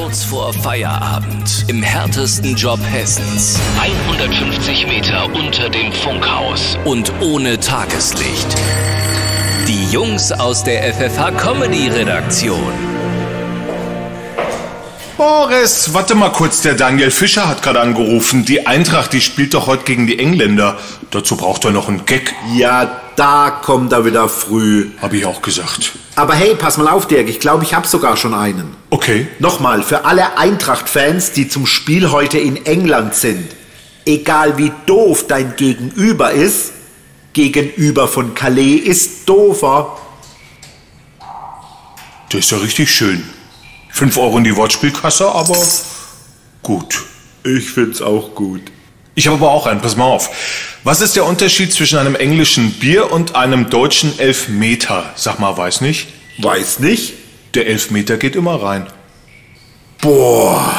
kurz vor Feierabend im härtesten Job Hessens. 150 Meter unter dem Funkhaus und ohne Tageslicht. Die Jungs aus der FFH Comedy Redaktion. Boris, warte mal kurz, der Daniel Fischer hat gerade angerufen. Die Eintracht, die spielt doch heute gegen die Engländer. Dazu braucht er noch einen Gag. Ja, da kommt er wieder früh. Hab ich auch gesagt. Aber hey, pass mal auf, Dirk, ich glaube, ich habe sogar schon einen. Okay. Nochmal, für alle Eintracht-Fans, die zum Spiel heute in England sind. Egal wie doof dein Gegenüber ist, Gegenüber von Calais ist doofer. Der ist ja richtig schön. Fünf Euro in die Wortspielkasse, aber gut. Ich find's auch gut. Ich habe aber auch einen, pass mal auf. Was ist der Unterschied zwischen einem englischen Bier und einem deutschen Elfmeter? Sag mal, weiß nicht. Weiß nicht? Der Elfmeter geht immer rein. Boah.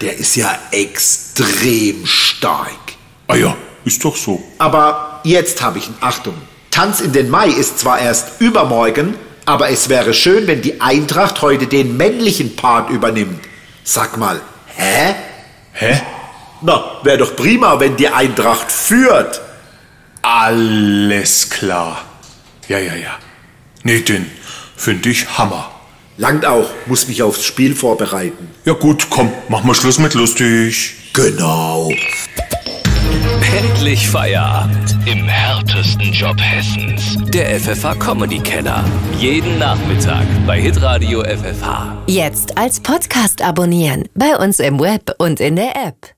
Der ist ja extrem stark. Ah ja, ist doch so. Aber jetzt habe ich ihn. Achtung. Tanz in den Mai ist zwar erst übermorgen, aber es wäre schön, wenn die Eintracht heute den männlichen Part übernimmt. Sag mal, hä? Hä? Na, wäre doch prima, wenn die Eintracht führt. Alles klar. Ja, ja, ja. Nee, den finde ich Hammer. Langt auch, muss mich aufs Spiel vorbereiten. Ja gut, komm, mach mal Schluss mit lustig. Genau. Endlich Feierabend im härtesten Job Hessens. Der FFH Comedy Keller. Jeden Nachmittag bei Hitradio FFH. Jetzt als Podcast abonnieren. Bei uns im Web und in der App.